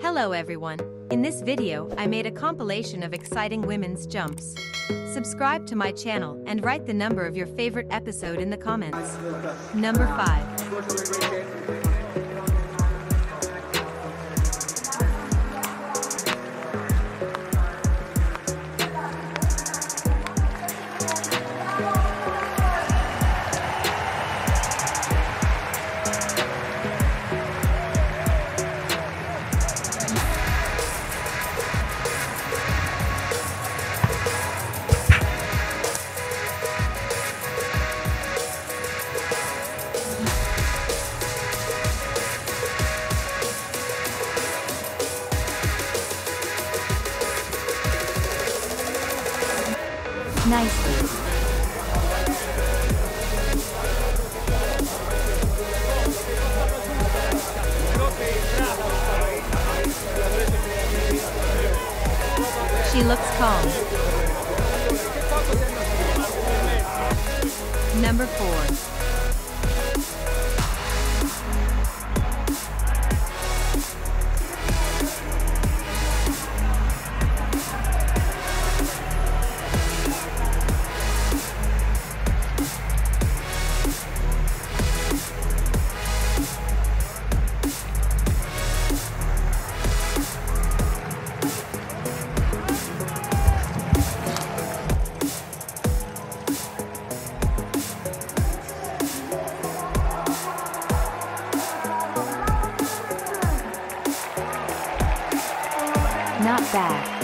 Hello everyone. In this video, I made a compilation of exciting women's jumps. Subscribe to my channel and write the number of your favorite episode in the comments. Number 5. Nicely. She looks calm. Number 4. Amazing stuff.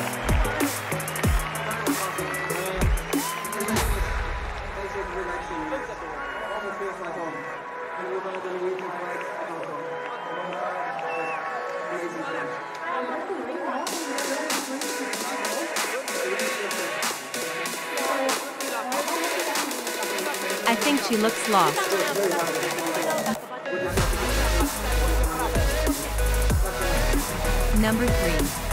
I think she looks lost. Number 3.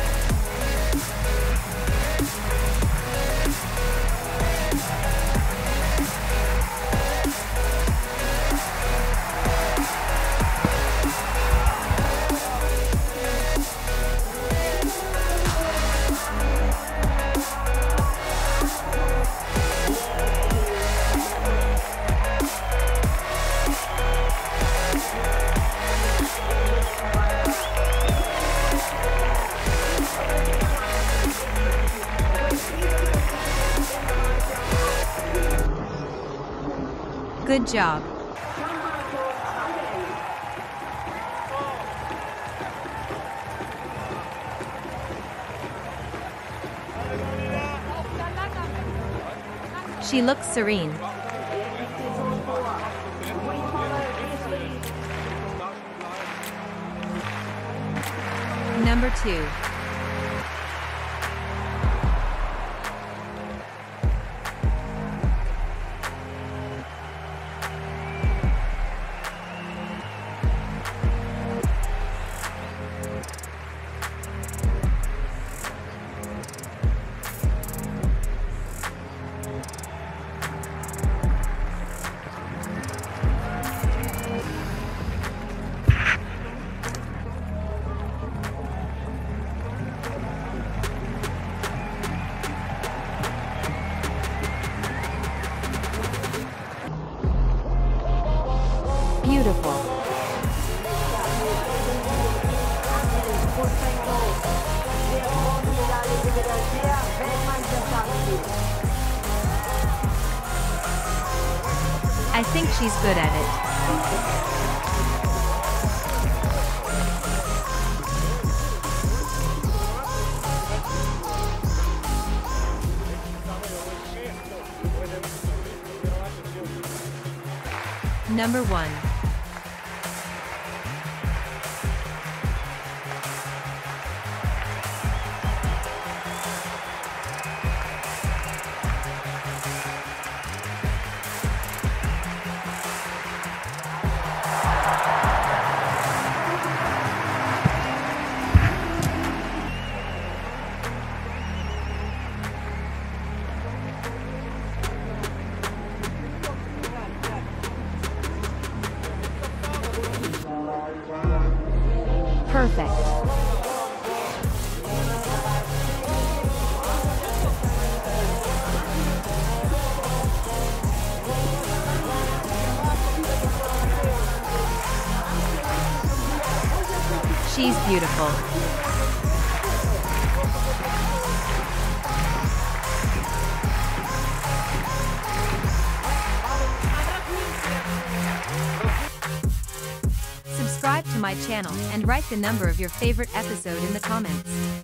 Good job. She looks serene. Number 2. Think she's good at it. Number 1. She's beautiful. Subscribe to my channel and write the number of your favorite episode in the comments.